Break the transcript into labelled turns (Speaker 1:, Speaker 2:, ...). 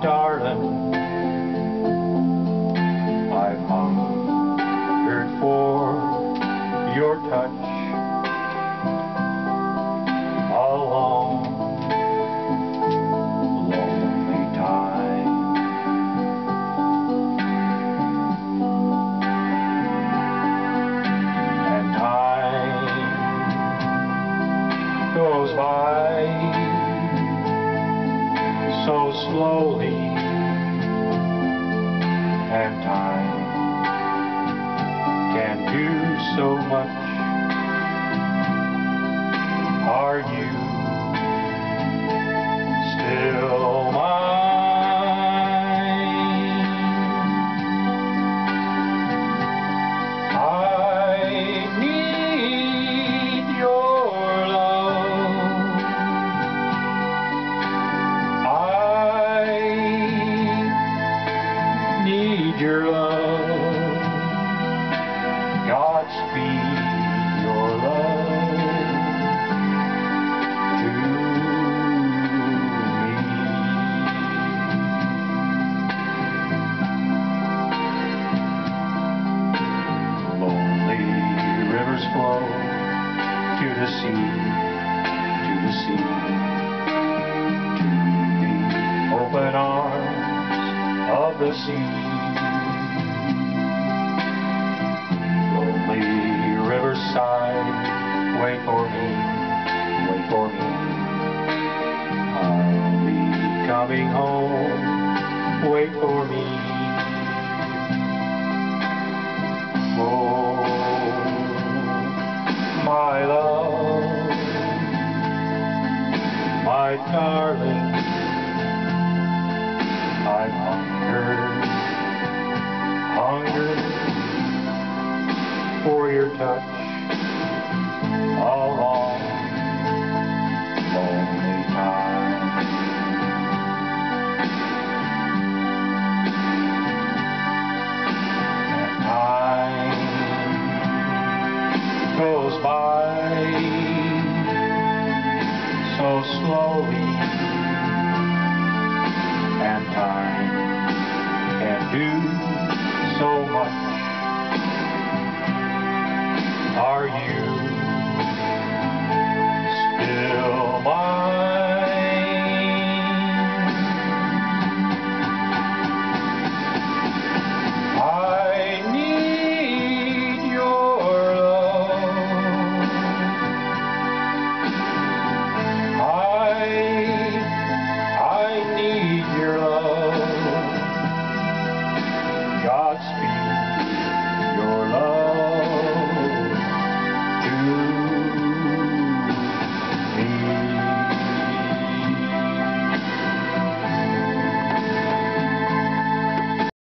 Speaker 1: darling. so slowly and time can do so much. Are you? Flow to the sea, to the sea, to the open arms of the sea. Lonely riverside, wait for me, wait for me. I'll be coming home, my love, my darling, I've hungered, hungered for your touch. A slowly. And time can do so much. Are you